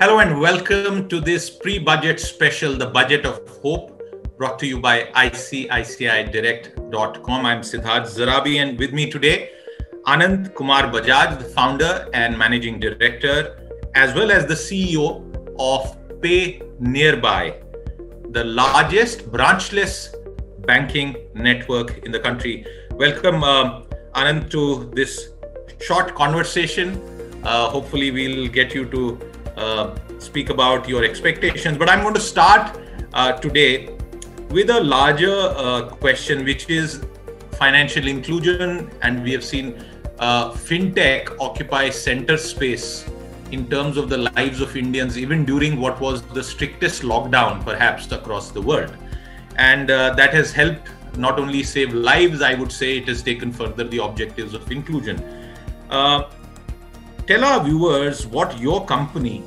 Hello and welcome to this pre budget special, the Budget of Hope, brought to you by ICICIdirect.com. I'm Siddharth Zarabi, and with me today, Anand Kumar Bajaj, the founder and managing director, as well as the CEO of Pay Nearby, the largest branchless banking network in the country. Welcome, uh, Anand, to this short conversation. Uh, hopefully, we'll get you to uh, speak about your expectations. But I'm going to start uh, today with a larger uh, question, which is financial inclusion. And we have seen uh, fintech occupy center space in terms of the lives of Indians, even during what was the strictest lockdown, perhaps across the world. And uh, that has helped not only save lives, I would say it has taken further the objectives of inclusion. Uh, tell our viewers what your company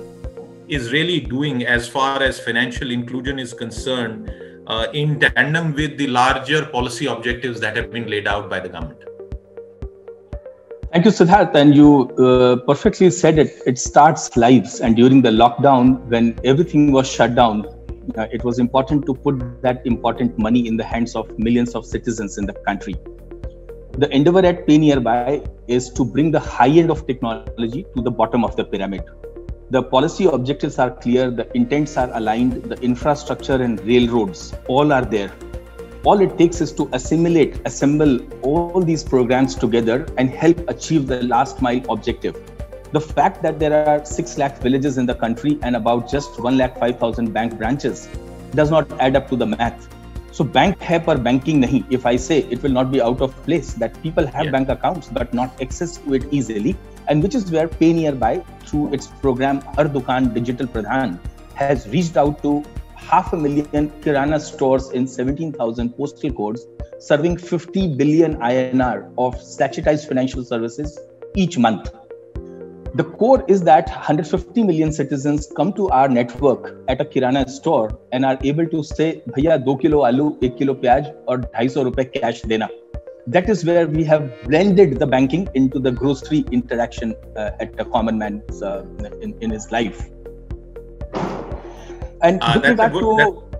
is really doing as far as financial inclusion is concerned uh, in tandem with the larger policy objectives that have been laid out by the government. Thank you, Siddharth. And you uh, perfectly said it. It starts lives. And during the lockdown, when everything was shut down, uh, it was important to put that important money in the hands of millions of citizens in the country. The endeavor at PayNearby is to bring the high end of technology to the bottom of the pyramid the policy objectives are clear, the intents are aligned, the infrastructure and railroads all are there. All it takes is to assimilate, assemble all these programs together and help achieve the last mile objective. The fact that there are 6 lakh villages in the country and about just 1 lakh 5,000 bank branches does not add up to the math. So bank hai par banking nahi. If I say it will not be out of place that people have yeah. bank accounts but not access to it easily, and which is where PayNearby, through its program Har Dukaan Digital Pradhan, has reached out to half a million Kirana stores in 17,000 postal codes, serving 50 billion INR of statutized financial services each month. The core is that 150 million citizens come to our network at a Kirana store and are able to say, Bhaiya, 2 kilo aloo, 1 kilo pyaj, or 250 rupees cash dena. That is where we have blended the banking into the grocery interaction uh, at a common man's uh, in, in his life. And uh, with regard to that...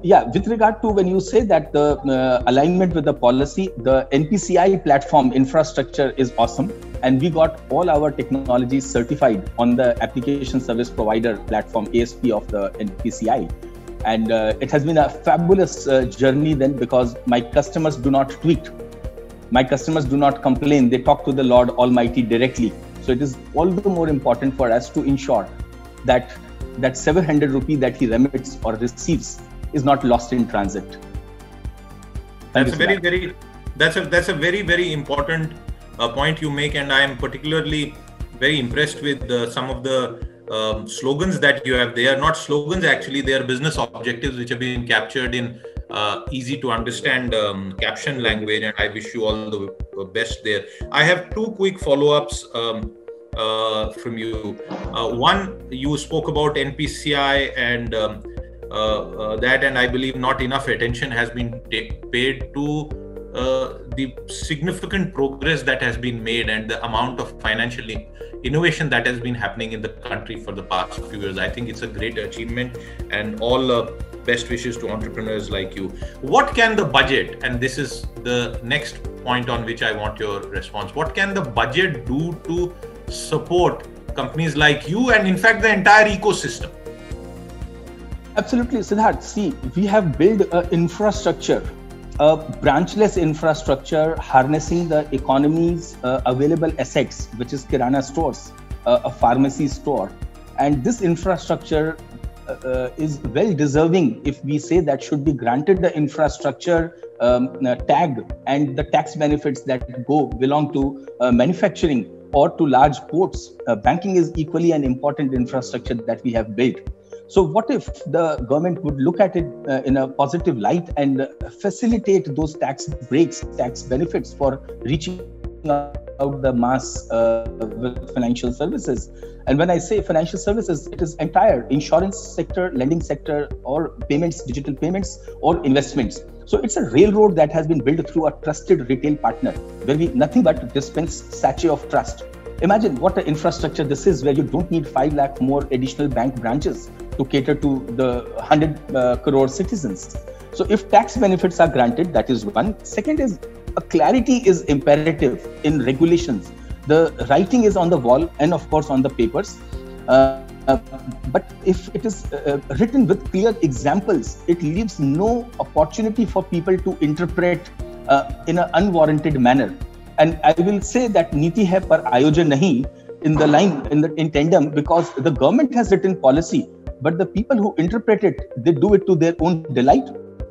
yeah with regard to when you say that the uh, alignment with the policy the npci platform infrastructure is awesome and we got all our technologies certified on the application service provider platform asp of the npci and uh, it has been a fabulous uh, journey then because my customers do not tweet. My customers do not complain. They talk to the lord almighty directly. So it is all the more important for us to ensure that that 700 rupee that he remits or receives is not lost in transit. Thank that's a very that. very that's a that's a very very important uh, point you make and i am particularly very impressed with uh, some of the um, slogans that you have they are not slogans actually they are business objectives which have been captured in uh, easy to understand um, caption language, and I wish you all the best there. I have two quick follow ups um, uh, from you. Uh, one, you spoke about NPCI and um, uh, uh, that, and I believe not enough attention has been paid to uh, the significant progress that has been made and the amount of financial innovation that has been happening in the country for the past few years. I think it's a great achievement, and all uh, best wishes to entrepreneurs like you. What can the budget, and this is the next point on which I want your response, what can the budget do to support companies like you and, in fact, the entire ecosystem? Absolutely, Siddharth. See, we have built an infrastructure a branchless infrastructure harnessing the economy's uh, available assets, which is Kirana stores, uh, a pharmacy store. And this infrastructure uh, uh is well deserving if we say that should be granted the infrastructure um, uh, tag and the tax benefits that go belong to uh, manufacturing or to large ports. banking is equally an important infrastructure that we have built. So, what if the government would look at it uh, in a positive light and facilitate those tax breaks, tax benefits for reaching out the mass uh, with financial services? And when I say financial services, it is entire insurance sector, lending sector, or payments, digital payments, or investments. So it's a railroad that has been built through a trusted retail partner, where we nothing but dispense sachet of trust Imagine what an infrastructure this is, where you don't need 5 lakh more additional bank branches to cater to the 100 uh, crore citizens. So, if tax benefits are granted, that is one. Second is a clarity is imperative in regulations. The writing is on the wall and, of course, on the papers. Uh, uh, but if it is uh, written with clear examples, it leaves no opportunity for people to interpret uh, in an unwarranted manner. And I will say that Niti hai par ayojan nahi in the line in the in tandem because the government has written policy, but the people who interpret it they do it to their own delight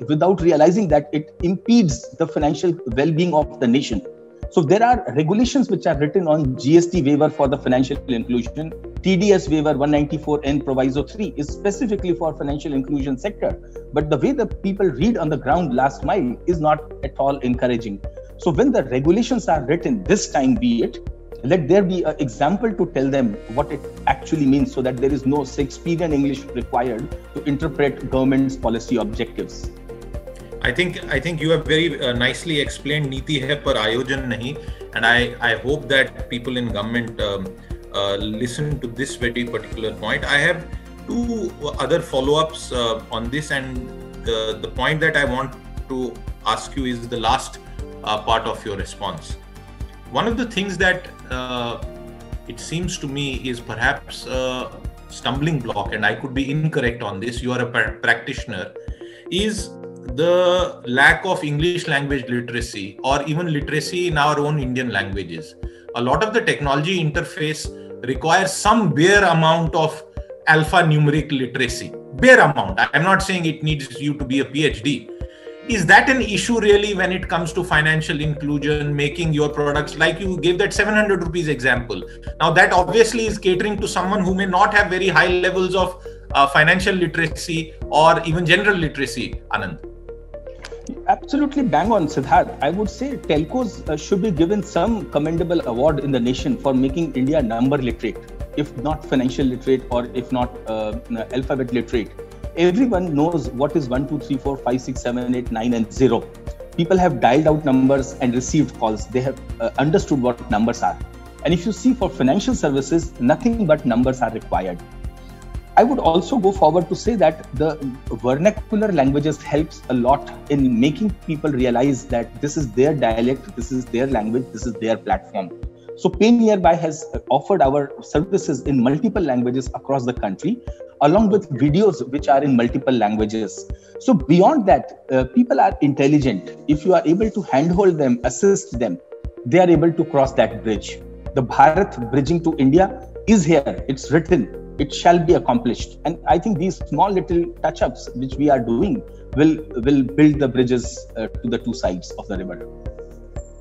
without realizing that it impedes the financial well-being of the nation. So there are regulations which are written on GST waiver for the financial inclusion. TDS waiver 194N proviso 3 is specifically for financial inclusion sector. But the way the people read on the ground last mile is not at all encouraging. So when the regulations are written, this time be it, let there be an example to tell them what it actually means so that there is no Shakespearean English required to interpret government's policy objectives. I think I think you have very uh, nicely explained Niti hai par ayojan nahi, and I I hope that people in government um, uh, listen to this very particular point. I have two other follow-ups uh, on this, and the the point that I want to ask you is the last uh, part of your response. One of the things that Uh, it seems to me is perhaps a stumbling block, and I could be incorrect on this. You are a practitioner. Is the lack of English language literacy or even literacy in our own Indian languages. A lot of the technology interface requires some bare amount of alphanumeric literacy. Bare amount. I'm not saying it needs you to be a PhD, is that an issue really when it comes to financial inclusion making your products like you gave that 700 rupees example. Now that obviously is catering to someone who may not have very high levels of uh, financial literacy or even general literacy anand. Absolutely bang on siddharth. I would say telcos uh, should be given some commendable award in the nation for making india number literate if not financial literate or if not uh, alphabet literate everyone knows what is 1, 2, 3, 4, 5, 6, 7, 8, 9, and 0. People have dialed out numbers and received calls. They have uh, understood what numbers are. And if you see for financial services, nothing but numbers are required. I would also go forward to say that the vernacular languages helps a lot in making people realize that this is their dialect, this is their language, this is their platform. So PayNearby has offered our services in multiple languages across the country, along with videos which are in multiple languages. So beyond that, uh, people are intelligent. If you are able to handhold them, assist them, they are able to cross that bridge. The Bharat bridging to India is here. It's written. It shall be accomplished. And I think these small little touch-ups which we are doing will will build the bridges uh, to the two sides of the river.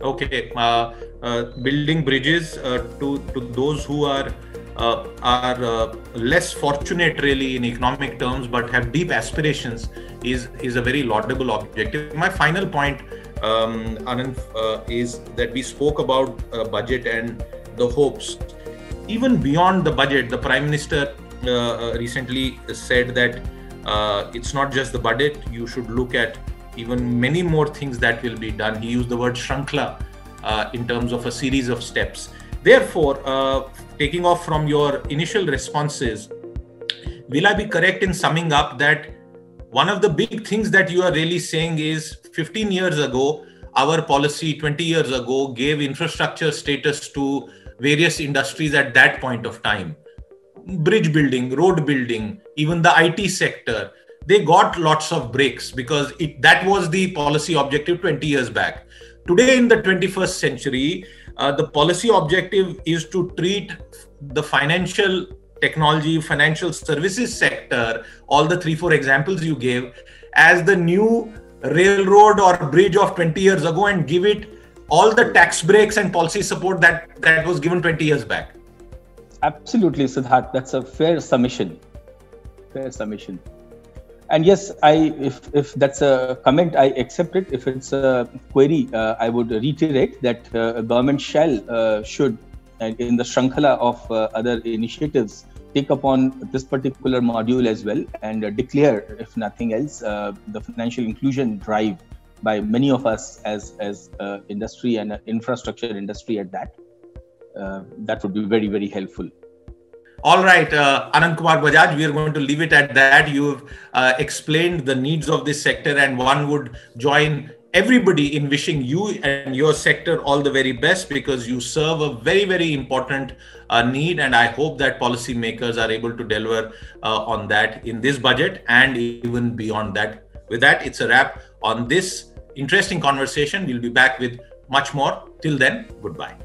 Okay, uh, uh, building bridges uh, to to those who are uh, are uh, less fortunate really in economic terms but have deep aspirations is is a very laudable objective. My final point um, Anand, uh, is that we spoke about budget and the hopes. Even beyond the budget the prime minister recently said that it's not just the budget. You should look at even many more things that will be done. He used the word shrankla uh, in terms of a series of steps. Therefore, uh, taking off from your initial responses, will I be correct in summing up that one of the big things that you are really saying is 15 years ago, our policy 20 years ago gave infrastructure status to various industries at that point of time bridge building, road building, even the IT sector they got lots of breaks because it, that was the policy objective 20 years back. Today, in the 21st century, uh, the policy objective is to treat the financial technology, financial services sector, all the three, four examples you gave, as the new railroad or bridge of 20 years ago and give it all the tax breaks and policy support that, that was given 20 years back. Absolutely, Siddharth. That's a fair submission. Fair submission and yes i if if that's a comment i accept it if it's a query uh, i would reiterate that uh, government shall uh, should in the shrankhala of uh, other initiatives take upon this particular module as well and uh, declare if nothing else uh, the financial inclusion drive by many of us as as industry and infrastructure industry at that uh, that would be very, very helpful. All right, uh, Anand Kumar Bajaj, we are going to leave it at that. You've uh, explained the needs of this sector, and one would join everybody in wishing you and your sector all the very best because you serve a very, very important uh, need. And I hope that policymakers are able to deliver uh, on that in this budget and even beyond that. With that, it's a wrap on this interesting conversation. We'll be back with much more. Till then, goodbye.